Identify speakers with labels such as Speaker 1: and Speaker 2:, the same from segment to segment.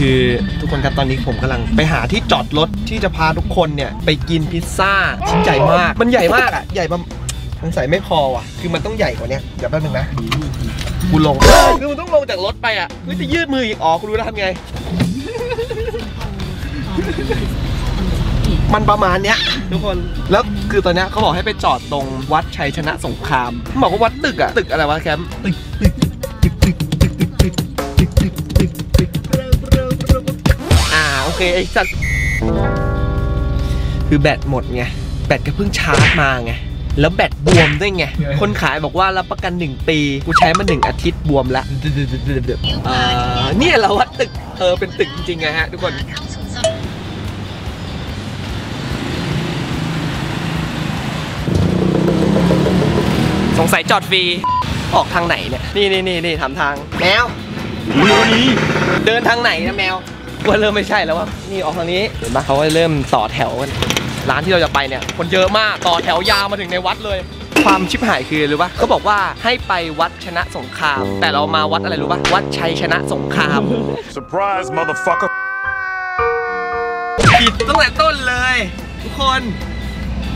Speaker 1: คือทุกคนครับตอนนี้ผมกำลังไปหาที่จอดรถที่จะพาทุกคนเนี่ยไปกินพิซซ่าชิ้นใหญ่มาก มันใหญ่มากอะ ใหญ่ประมาณสงสัยไม่พอว่ะ คือมันต้องใหญ่กว่านี้ยเดี๋ยวแป๊บนึงนะกูลงคือมันต้องลงจากรถไปอะเฮ้ยจะยืดมืออีกอ๋อกูรู้แล้วทำไง มันประมาณเนี้ยทุกคน แล้วคือตอนนี้เขาบอกให้ไปจอดตรงวัดชัยชนะสงครามบอกว่าวัดตึกอะตึกอะไรวะแคมป์ตึกตึกตึกตึกตึกตึกตึกตึกตึกตึกตึกอ่า โอเคไอ้สัตว์คือแบตหมดไง แบตก็เพิ่งชาร์จมาไง แล้วแบตบวมด้วยไง คนขายบอกว่ารับประกัน 1 ปี กูใช้มา 1 อาทิตย์บวมแล้วอ่าเนี่ยเราวัดตึกเออเป็นตึกจริงๆไงฮะทุกคนสงสัยจอดฟรี ออกทางไหนเนี่ย นี่นี่นี่นี่ทำทาง แมวเดินทางไหนนะแมว ว่าเริ่มไม่ใช่แล้วว่านี่ออกทางนี้เห็นปะเขาก็เริ่มต่อแถวกันร้านที่เราจะไปเนี่ยคนเยอะมากต่อแถวยาวมาถึงในวัดเลย ความชิบหายคือหรือปะเขาบอกว่าให้ไปวัดชนะสงคราม แต่เรามาวัดอะไรรู้ปะวัดชัยชนะสงคราม
Speaker 2: Surprise, motherfucker.
Speaker 1: ผิดตั้งแต่ต้นเลย ทุกคน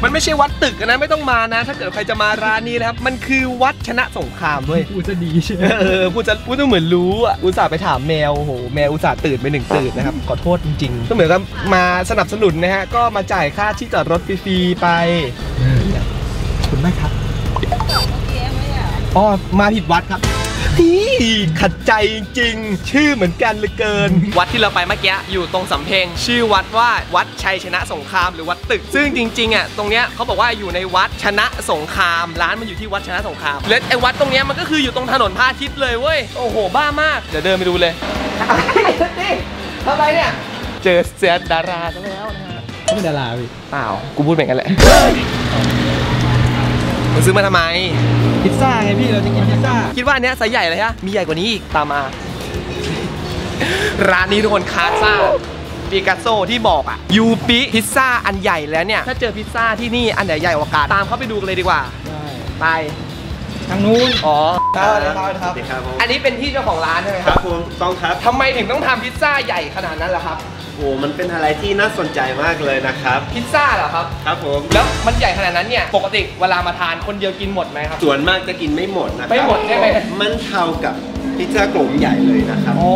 Speaker 1: มันไม่ใช่วัดตึกนะไม่ต้องมานะ ถ้าเกิดใครจะมาร้านนี้นะครับ มันคือวัดชนะสงครามด้วย
Speaker 3: พูดจะดีใช่ไหม
Speaker 1: เออพูดจะพูดต้องเหมือนรู้อะอุตส่าห์ไปถามแมวโอ้โหแมวอุตส่าห์ตื่นไปหนึ่งตื่นนะครับขอโทษจริงๆก็เหมือนกับมาสนับสนุนนะฮะก็มาจ่ายค่าที่จอดรถฟรีๆไปขอบคุณมากครับอ๋อมาผิดวัดครับ นี่ขัดใจจริงๆชื่อเหมือนกันเหลือเกิน วัดที่เราไปเมื่อกี้อยู่ตรงสำเพ็งชื่อวัดว่าวัดชัยชนะสงครามหรือวัดตึก ซึ่งจริงๆอะตรงเนี้ยเขาบอกว่าอยู่ในวัดชนะสงคราม ร้านมันอยู่ที่วัดชนะสงครามแล้วไอ้วัดตรงเนี้ยมันก็คืออยู่ตรงถนนพระอาทิตย์เลยเว้ยโอ้โหบ้ามากเดี๋ยวเดินไปดูเลยนี่ทำไรเนี่ยเจอเสียดาราซะแล้วนะฮะ
Speaker 3: ไม่เป็นดาราพี่
Speaker 1: เปล่ากูพูดเหมือนกันแหละมึงซื้อมาทำไม
Speaker 3: พิซซ่าไงพี่เราจะกินพิซซ่า
Speaker 1: คิดว่าอันเนี้ยไซส์ใหญ่เลยฮะมีใหญ่กว่านี้อีกตามมา ร้านนี้ทุกคนคาซ่าปิกัสโซที่บอกอะยูปิพิซซ่าอันใหญ่แล้วเนี่ย ถ้าเจอพิซซ่าที่นี่อันไหนใหญ่กว่ากันตามเข้าไปดูกันเลยดีกว่า ไป
Speaker 3: ทางนู้น
Speaker 1: อ๋อ
Speaker 4: ครับ
Speaker 1: ครับ
Speaker 4: สวัสดีครับผม
Speaker 1: อันนี้เป็นที่เจ้าของร้านใช่ไหม
Speaker 4: ค
Speaker 1: ค
Speaker 4: รั
Speaker 1: รั
Speaker 4: บบผมต้องครับ
Speaker 1: ทำไมถึงต้องทำพิซซ่าใหญ่ขนาดนั้นล่ะครับ
Speaker 4: โอ้มันเป็นอะไรที่น่าสนใจมากเลยนะครับ
Speaker 1: พิซซ่าเหรอครับ
Speaker 4: ครับผม
Speaker 1: แล้วมันใหญ่ขนาดนั้นเนี่ย ปกติเวลามาทานคนเดียวกินหมดไหมครับ
Speaker 4: ส่วนมากจะกินไม่หมดนะครับ
Speaker 1: ไม่หมดใช่ไหม
Speaker 4: มันเท่ากับพิซซ่ากลมใหญ่เลยนะครับ
Speaker 1: โอ้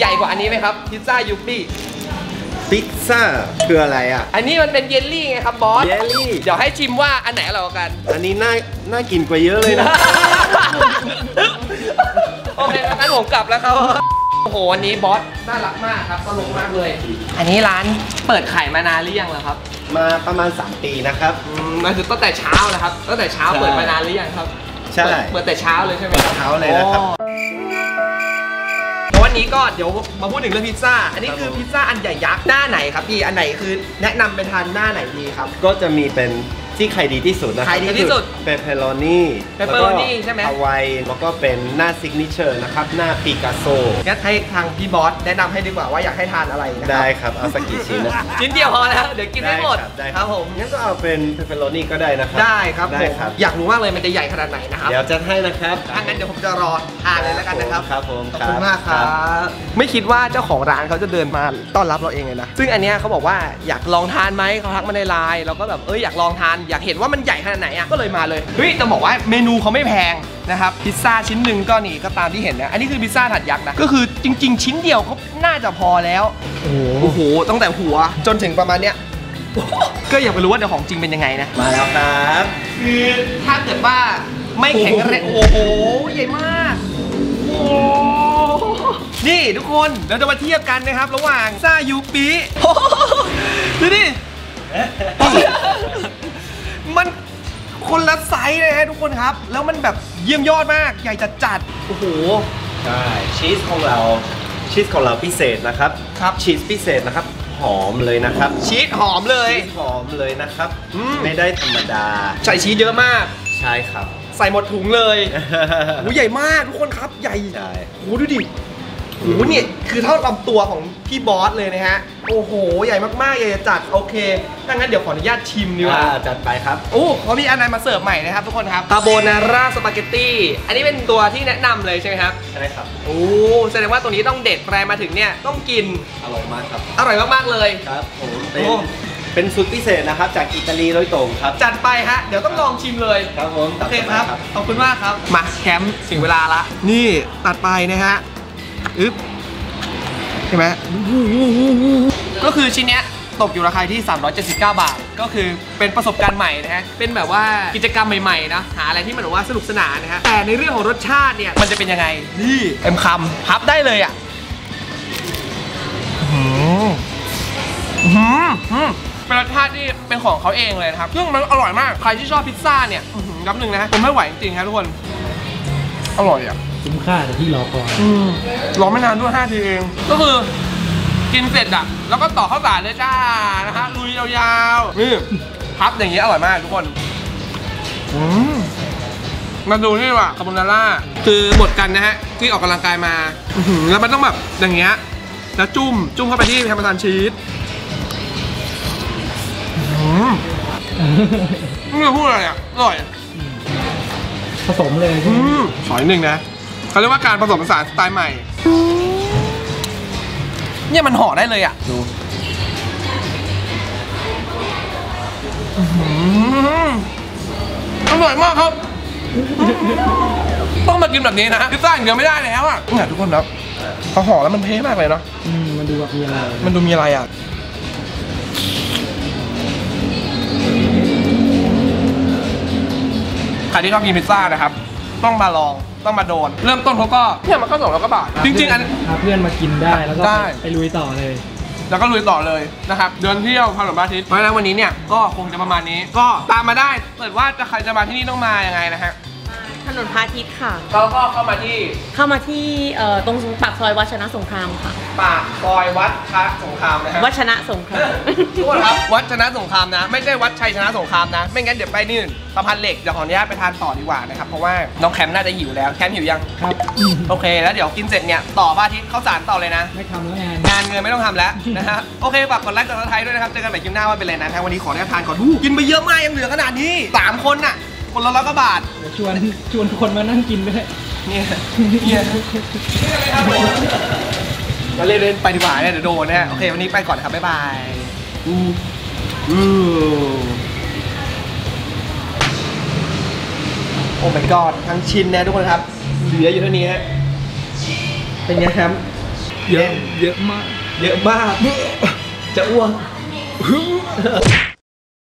Speaker 1: ใหญ่กว่าอันนี้ไหมครับ พิซซ่ายูปิ
Speaker 4: พิซซ่าคืออะไรอะ
Speaker 1: อันนี้มันเป็นเยลลี่ไงครับบอส
Speaker 4: เยลลี่
Speaker 1: เดี๋ยวให้ชิมว่าอันไหนอร่อยกว่ากัน
Speaker 4: อันนี้น่า น่ากินกว่าเยอะเลยนะ
Speaker 1: โอเคงั้นผมกลับแล้วครับ โอ้โหวันนี้บอสน่ารักมากครับตลกมากเลย อันนี้ร้านเปิดขายมานานหรือยังเหรอครับ
Speaker 4: มาประมาณ 3 ปีนะครับ
Speaker 1: อืมมาถึงตั้งแต่เช้านะครับตั้งแต่เช้า
Speaker 4: ใช่
Speaker 1: เปิดมานานหรือยังครับ
Speaker 4: ใช่
Speaker 1: เปิดเปิดแต่เช้าเลยใช่ไหม
Speaker 4: เปิดเช้าเลยนะครับ
Speaker 1: อ๋อแล้ววันนี้ก็เดี๋ยวมาพูดถึงเรื่องพิซซ่า อันนี้คือพิซซ่าอันใหญ่ยักษ์หน้าไหนครับพี่อันไหนคือแนะนำไปทานหน้าไหนดีครับ
Speaker 4: ก็จะมีเป็น ที่ขายดีที่สุดนะครับ
Speaker 1: ขายดีที่สุด
Speaker 4: pepperoni
Speaker 1: pepperoni ใช่ไหม
Speaker 4: ฮาวายแล้วก็เป็นหน้า signature นะครับ หน้าปิกัสโซ
Speaker 1: งั้นให้ทางพี่บอสแนะนำให้ดีกว่าว่าอยากให้ทานอะไรนะครั
Speaker 4: ได้ครับ เอาสักกี่ชิ้นนะ
Speaker 1: ชิ้นเดียวพอแล้วเดี๋ยวกินไม่หมด
Speaker 4: ได้
Speaker 1: ครับผม
Speaker 4: งั้นก็เอาเป็นเปเปอโรนี่ก็ได้นะครับ
Speaker 1: ได้ครับ
Speaker 4: ได้
Speaker 1: ผม
Speaker 4: ครับ
Speaker 1: อยากรู้มากเลยมันจะใหญ่ขนาดไหนนะครับ
Speaker 4: เดี๋ยวจะให้นะครับ
Speaker 1: ถ้างั้นเดี๋ยวผมจะรอทานเลยแล้วกันนะครับ
Speaker 4: ครับผม
Speaker 1: ขอบคุณมากครับ ไม่คิดว่าเจ้าของร้านเขาจะเดินมาต้อนรับเราเองเลยนะ ซึ่งอันเนี้ยเขาบอกว่าอยากลองทานไหมเขาทักมาในไลน์เราก็แบบเอออยากลองทานอยากเห็นว่ามันใหญ่ขนาดไหนอะก็เลยมาเลยเฮ้ยจะบอกว่าเมนูเขาไม่แพงนะครับพิซซ่าชิ้นหนึ่งก็นี่ก็ตามที่เห็นนะอันนี้คือพิซซ่าถัดยักษ์นะก็คือจริง ๆ ชิ้นเดียวเขาน่าจะพอแล้ว
Speaker 3: โอ้โห
Speaker 1: โอ้โหตั้งแต่หัวจนถึงประมาณเนี้ยก็อยากไปรู้ว่าเดี๋ยวของจริงเป็นยังไงนะ
Speaker 4: มาแล้วครับ
Speaker 1: คือถ้าเกิดว่าไม่แข็งแรงโอ้โหใหญ่มากโอ้โหนี่ทุกคนเราจะมาเทียบกันนะครับ ระหว่างซ่ายูปิโอ้โหดูดิ มันคนละไซส์เลยฮะทุกคนครับ แล้วมันแบบเยี่ยมยอดมาก ใหญ่จัดจัดๆโอ้โห
Speaker 4: ใช่ชีสของเราชีสของเราพิเศษนะครับ
Speaker 1: ครับ
Speaker 4: ชีสพิเศษนะครับ หอมเลยนะครับ
Speaker 1: ชีสหอมเลย
Speaker 4: ชีสหอมเลยนะครับ
Speaker 1: อืม
Speaker 4: ไม่ได้ธรรมดา
Speaker 1: ใส่ชีสเยอะมาก
Speaker 4: ใช่ครับ
Speaker 1: ใส่หมดถุงเลย โอ้โหใหญ่มากทุกคนครับใหญ่
Speaker 4: ใช่
Speaker 1: โอ้โหดูดิ โหโอ้โหเนี่ยคือเท่าลำตัวของพี่บอสเลยนะฮะ โอ้โห ใหญ่มากๆใหญ่จะจัดโอเคถ้างั้นเดี๋ยวขออนุญาตชิมดีกว่า
Speaker 4: อ่าจัดไปครับ
Speaker 1: โอ้เขามีอันนั้นมาเสิร์ฟใหม่นะครับทุกคนครับคาโบนาร่าสปาเกตตี้ อันนี้เป็นตัวที่แนะนำเลยใช่ไหมครับ
Speaker 4: ใช่ครับ
Speaker 1: โอ้ แสดงว่าตัวนี้ต้องเด็ดใครมาถึงเนี่ยต้องกิน
Speaker 4: อร่อยมากครับ
Speaker 1: อร่อยมากๆเลย
Speaker 4: ครับผมเป็น
Speaker 1: โอ้
Speaker 4: เป็นสูตรพิเศษนะครับ จากอิตาลีโดยตรงครับ
Speaker 1: จัดไปฮะ เดี๋ยวต้องลองชิมเลย
Speaker 4: ครับผม
Speaker 1: โอเคครับ ขอบคุณมากครับ มาแคมป์ถึงเวลาละ นี่ตัดไปนะฮะ อึ๊บใช่ไหมก็คือชิ้นเนี้ยตกอยู่ราคาที่ 379 บาท ก็คือเป็นประสบการณ์ใหม่นะฮะ เป็นแบบว่ากิจกรรมใหม่ๆนะ หาอะไรที่มันแบบว่าสนุกสนานนะฮะ แต่ในเรื่องของรสชาติเนี่ย มันจะเป็นยังไง นี่เต็มคำพับได้เลยอะอื้อหืออื้อหืออื้อเป็นรสชาติที่เป็นของเขาเองเลยนะครับ ซึ่งมันอร่อยมาก ใครที่ชอบพิซซ่าเนี่ยอื้อหือรับหนึ่งนะฮะผมไม่ไหวจริงๆครับทุกคน อร่อยอะ
Speaker 3: คุ้มค่าแต่ที่รอคอย
Speaker 1: อืมรอไม่นานด้วย5ทีเอง ก็คือ กินเสร็จอะ แล้วก็ต่อข้าวสารเลยจ้านะฮะลุยยาวๆนี่พับอย่างนี้อร่อยมากทุกคนอืมมาดูนี่ดีกว่าคาโบนาร่าคือหมดกันนะฮะ ที่ออกกำลังกายมาอื้อหือแล้วมันต้องแบบอย่างเงี้ยแล้วจุ่มจุ่มเข้าไปที่แฮมเบอร์ทานชีสอื้อหือไม่รู้จะพูดอะไรอะอร่อย
Speaker 3: ผสมเลย
Speaker 1: อืมขออีกหนึ่งนะ เขาเรียกว่าการผสมผสานสไตล์ใหม่ เนี่ยมันห่อได้เลยอะ ดูอื้อหืออร่อยมากครับ ต้องมากินแบบนี้นะพิซซ่าอย่างเดียวไม่ได้แล้วอะเนี่ยทุกคนครับพอห่อแล้วมันเท่มากเลยเนาะ
Speaker 3: อืมมันดูแบบมีอะไร
Speaker 1: มันดูมีอะไรอะใครที่ชอบกินพิซซ่านะครับ ต้องมาลอง ต้องมาโดน เริ่มต้นเขาก็เนี่ยมันก็สองร้อยกว่าบาทจริงๆอัน
Speaker 3: พาเพื่อนมากินได้แล้วก็
Speaker 1: ได้
Speaker 3: ไปไปลุยต่อเลย
Speaker 1: แล้วก็ลุยต่อเลยนะครับ เดินเที่ยวพาหลวงพระอาทิตย์เพราะฉะนั้นวันนี้เนี่ยก็คงจะประมาณนี้ ก็ตามมาได้เปิดว่าจะใครจะมาที่นี่ต้องมายังไงนะฮะ
Speaker 5: ถนนพระอาทิตย์ค่ะ
Speaker 1: เราก็เข้ามาที่
Speaker 5: เข้ามาที่เอ่อตรงปากซอยวัชนะสงครามค่ะ
Speaker 1: ปากซอยวัดพระสงครามนะฮะ
Speaker 5: วัชนะสงคราม
Speaker 1: ทุกคนครับ วัดชนะสงครามนะ ไม่ใช่วัดชัยชนะสงครามนะ ไม่งั้นเดี๋ยวไปนี่สะพานเหล็กเดี๋ยวขออนุญาตไปทานต่อดีกว่านะครับ เพราะว่าน้องแคมน่าจะหิวแล้ว แคมหิวยัง
Speaker 3: ครับ
Speaker 1: โอเค แล้วเดี๋ยวกินเสร็จเนี่ยต่อพระอาทิตย์เข้าสารต่อเลยนะ
Speaker 3: ไม่ทำแล้วงาน
Speaker 1: งานเงินไม่ต้องทำแล้วนะฮะ โอเคฝากกดไลค์กดซับสไครต์ด้วยนะครับ เจอกันใหม่คลิปหน้าว่าเป็นอะไรนะทางวันนี้ขออนุญาตทานก่อนดูกินไปเยอะมากยังเหลือขนาดนี้สามคนน่ะ คนละร้อยกว่าบาท
Speaker 3: เดี๋ยวชวนชวนคนมานั่งกินด้วย
Speaker 1: เนี่ยเนี่ยเราเล่นเล่นไปดีกว่าเนี่ยเดี๋ยวโดนนะฮะโอเควันนี้ไปก่อนครับบ๊ายบายอู้อู้โอ้ my god ทั้งชิ้นนะทุกคนครับเหลืออยู่เท่านี้ฮะเป็นไงครับ
Speaker 3: เยอะเยอะมาก
Speaker 1: เยอะมาก จะอ้วก